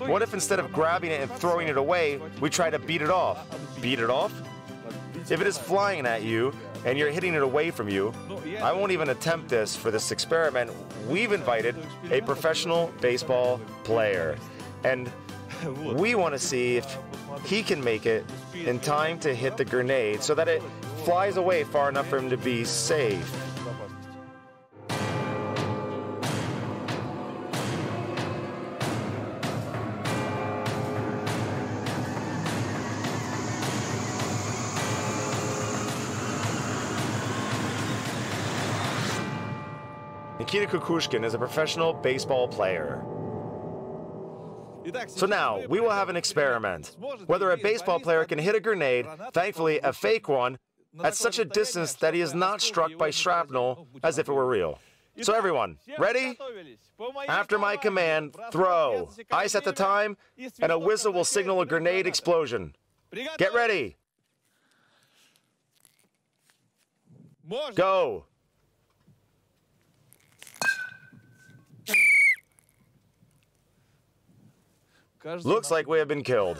What if instead of grabbing it and throwing it away, we try to beat it off? Beat it off? If it is flying at you and you're hitting it away from you, I won't even attempt this for this experiment. We've invited a professional baseball player, and we want to see if he can make it in time to hit the grenade so that it flies away far enough for him to be safe. Nikita Kukushkin is a professional baseball player. So now, we will have an experiment. Whether a baseball player can hit a grenade, thankfully a fake one, at such a distance that he is not struck by shrapnel as if it were real. So everyone, ready? After my command, throw. I set the time, and a whistle will signal a grenade explosion. Get ready. Go. Looks like we have been killed.